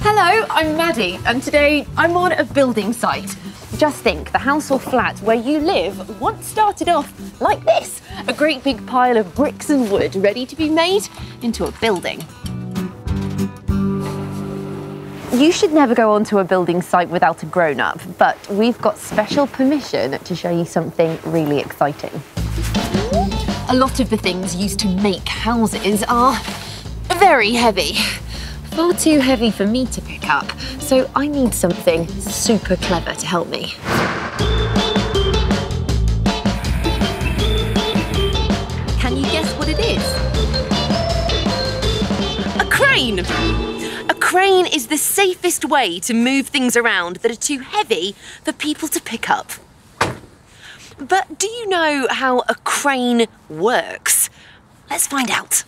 Hello, I'm Maddie, and today I'm on a building site. Just think, the house or flat where you live once started off like this a great big pile of bricks and wood ready to be made into a building. You should never go onto a building site without a grown up, but we've got special permission to show you something really exciting. A lot of the things used to make houses are very heavy. Far too heavy for me to pick up, so I need something super clever to help me. Can you guess what it is? A crane! A crane is the safest way to move things around that are too heavy for people to pick up. But do you know how a crane works? Let's find out.